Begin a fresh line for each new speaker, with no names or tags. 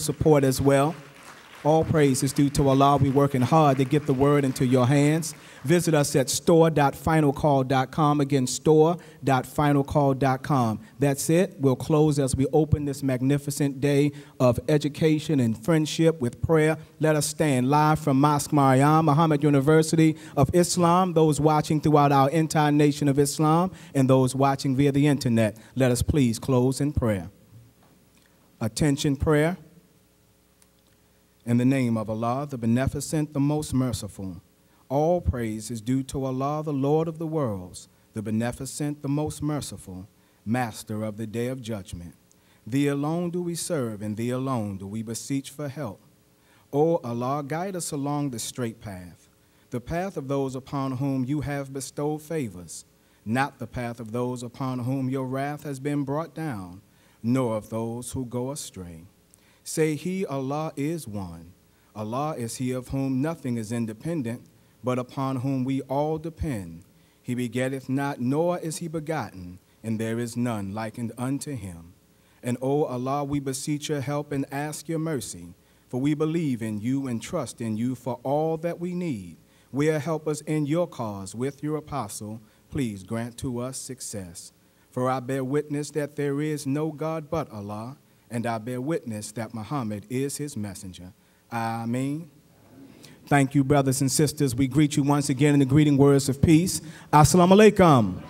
support as well. All praise is due to Allah. We're working hard to get the word into your hands. Visit us at store.finalcall.com. Again, store.finalcall.com. That's it. We'll close as we open this magnificent day of education and friendship with prayer. Let us stand live from Mosque Maryam, Muhammad University of Islam, those watching throughout our entire nation of Islam, and those watching via the internet. Let us please close in prayer. Attention prayer. In the name of Allah, the Beneficent, the Most Merciful, all praise is due to Allah, the Lord of the worlds, the Beneficent, the Most Merciful, Master of the Day of Judgment. Thee alone do we serve, and Thee alone do we beseech for help. O Allah, guide us along the straight path, the path of those upon whom You have bestowed favors, not the path of those upon whom Your wrath has been brought down, nor of those who go astray. Say he, Allah, is one. Allah is he of whom nothing is independent, but upon whom we all depend. He begetteth not, nor is he begotten, and there is none likened unto him. And O Allah, we beseech your help and ask your mercy, for we believe in you and trust in you for all that we need. Will help us in your cause with your apostle. Please grant to us success. For I bear witness that there is no God but Allah and I bear witness that Muhammad is his messenger. Ameen. Thank you, brothers and sisters. We greet you once again in the greeting words of peace. Assalamu alaikum.